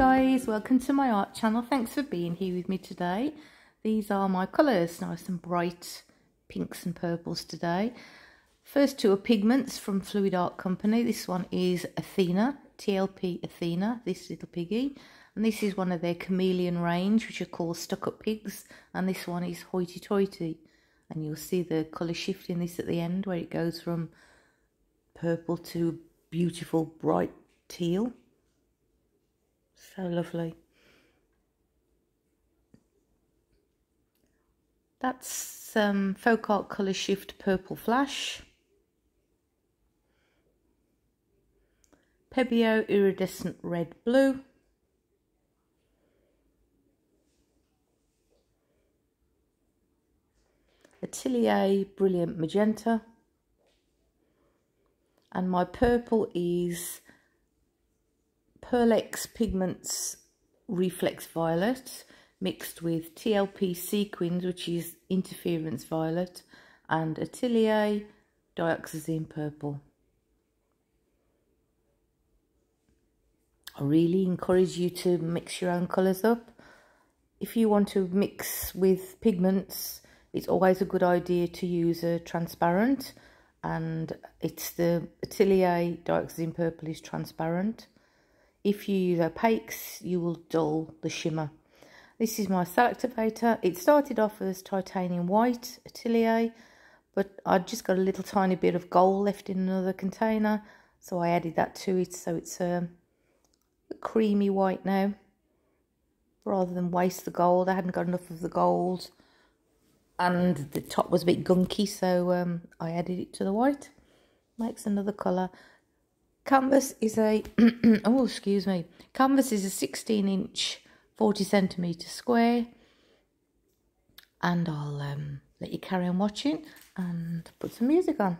guys, welcome to my art channel. Thanks for being here with me today. These are my colours, nice and bright pinks and purples today. First two are pigments from Fluid Art Company. This one is Athena, TLP Athena, this little piggy. And this is one of their chameleon range, which are called Stuck Up Pigs. And this one is Hoity Toity. And you'll see the colour shift in this at the end, where it goes from purple to beautiful bright teal. So lovely. That's um, Folk Art Colour Shift Purple Flash. Pebeo Iridescent Red Blue. Atelier Brilliant Magenta. And my purple is Pearlex Pigments Reflex Violet mixed with TLP Sequins, which is Interference Violet, and Atelier Dioxazine Purple. I really encourage you to mix your own colours up. If you want to mix with pigments, it's always a good idea to use a transparent and it's the Atelier Dioxazine Purple is transparent. If you use opaques, you will dull the shimmer. This is my cell activator. It started off as titanium white Atelier, but I just got a little tiny bit of gold left in another container, so I added that to it, so it's um, a creamy white now. Rather than waste the gold, I hadn't got enough of the gold, and the top was a bit gunky, so um, I added it to the white. Makes another colour. Canvas is a, oh, excuse me. Canvas is a 16 inch, 40 centimetre square. And I'll um, let you carry on watching and put some music on.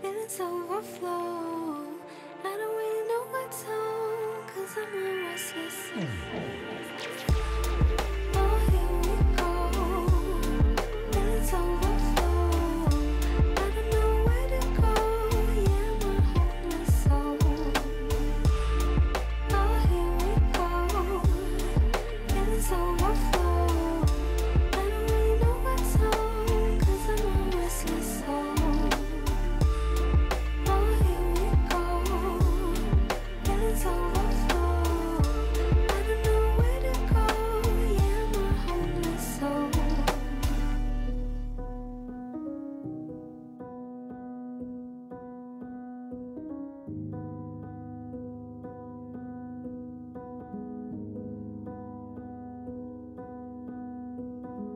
feelings overflow. I don't really know what's on, cause I'm real restless. Mm.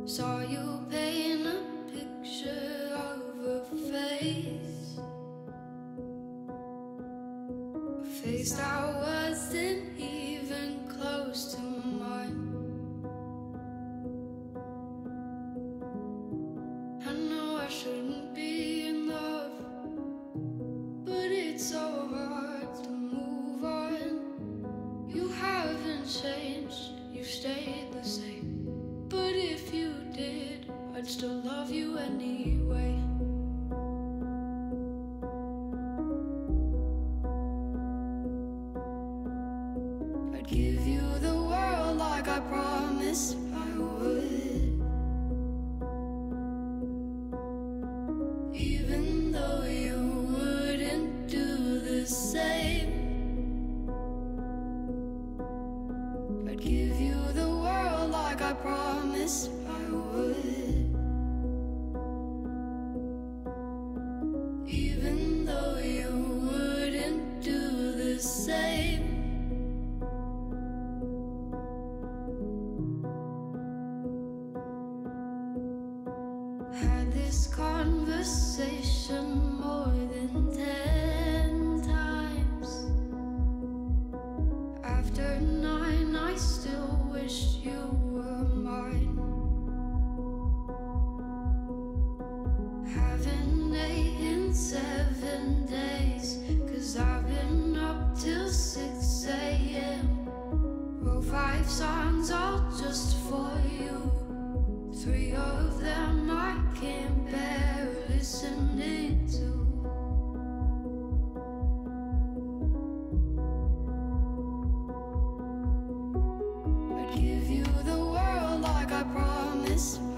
Saw you paint give you the world like I promised I would. Even though you wouldn't do the same. I'd give you the world like I promised I would. This conversation more promised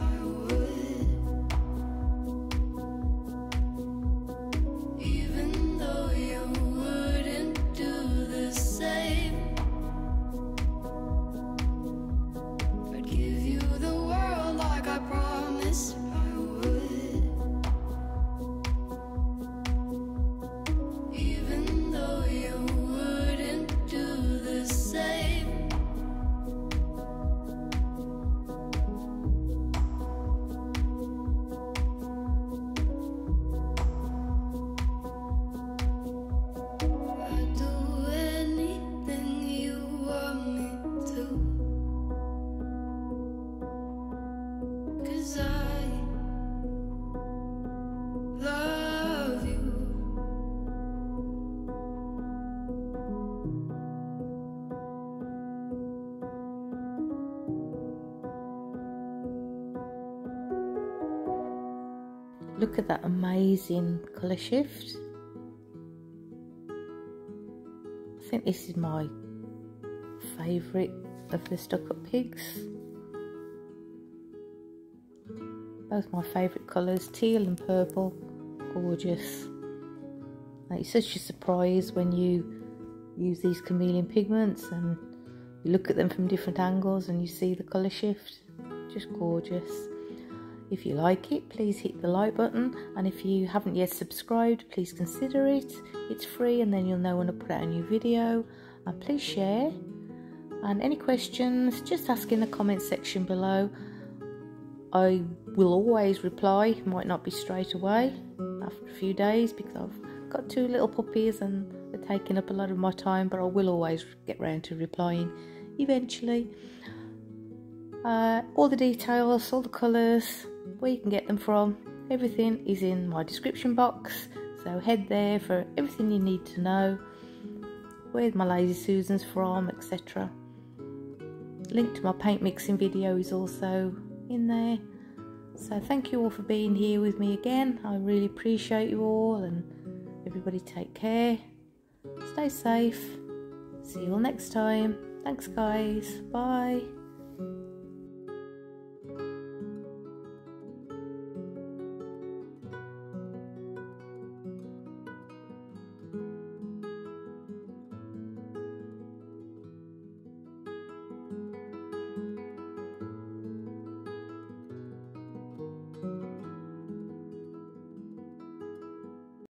Look at that amazing colour shift. I think this is my favourite of the stuck up pigs. Both my favourite colours, teal and purple, gorgeous. It's such a surprise when you use these chameleon pigments and you look at them from different angles and you see the colour shift. Just gorgeous. If you like it, please hit the like button, and if you haven't yet subscribed, please consider it. It's free, and then you'll know when I put out a new video. And please share. And any questions, just ask in the comment section below. I will always reply, might not be straight away after a few days because I've got two little puppies and they're taking up a lot of my time, but I will always get round to replying eventually. Uh, all the details, all the colours, where you can get them from, everything is in my description box. So head there for everything you need to know, where my Lazy Susan's from, etc. Link to my paint mixing video is also in there. So thank you all for being here with me again. I really appreciate you all and everybody take care. Stay safe. See you all next time. Thanks guys. Bye.